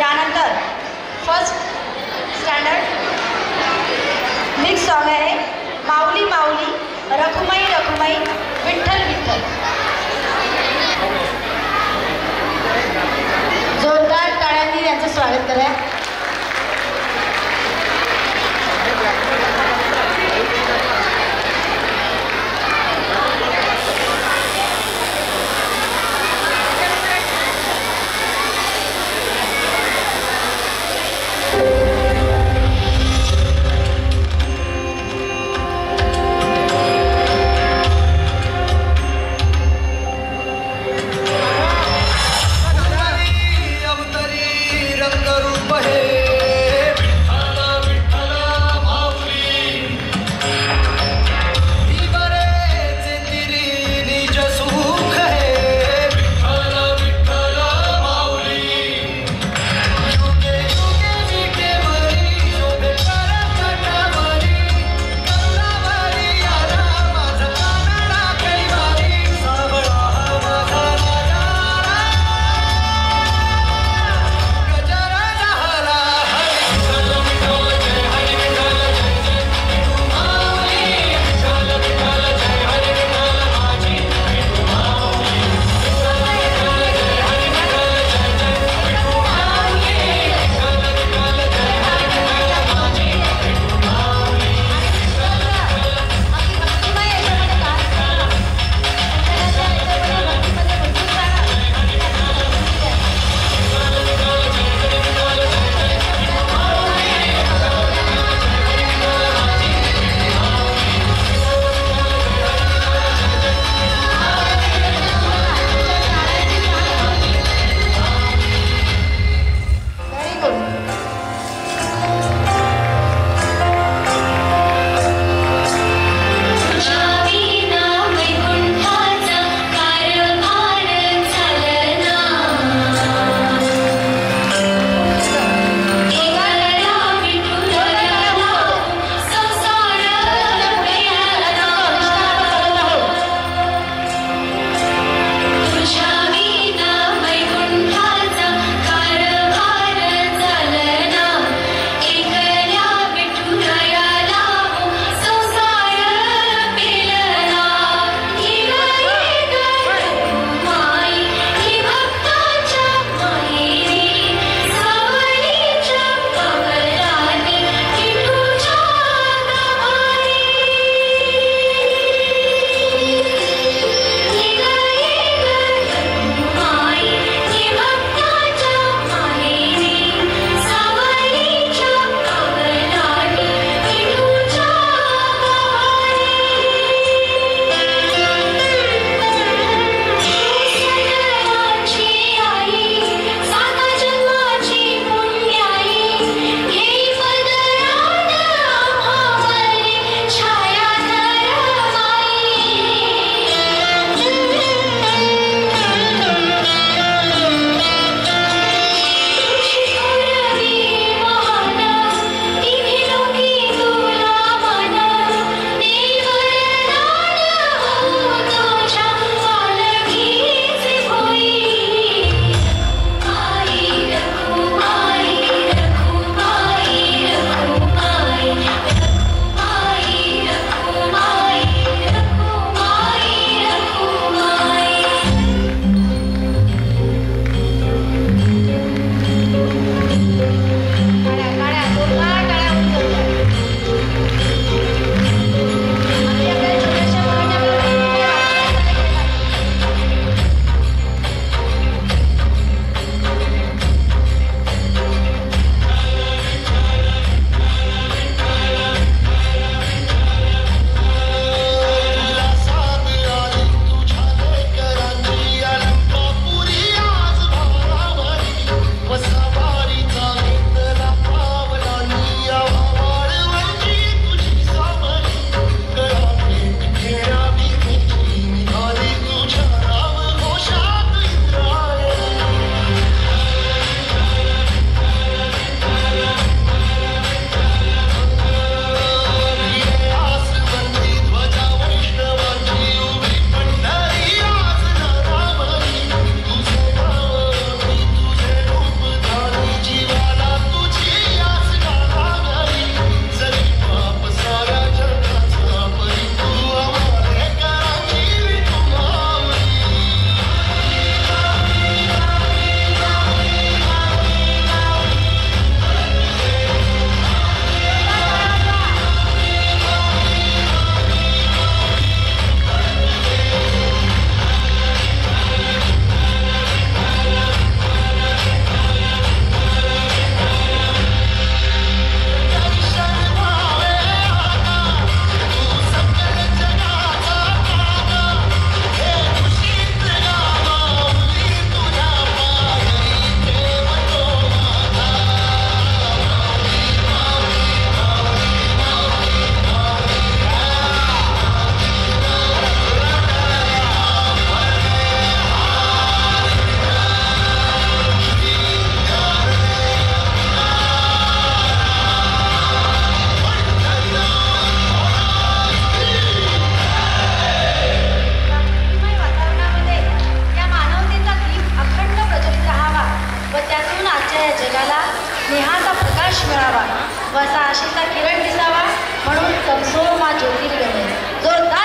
यानंतर first standard mix song आहे माऊली माऊली रखुमाई रखुमाई विठ्ठल विठ्ठल. स्नेहाचा प्रकाश मिळावा. व असा आशेचा किरण दिसावा म्हणून तमसो मा ज्योतिर्गणे जोरदार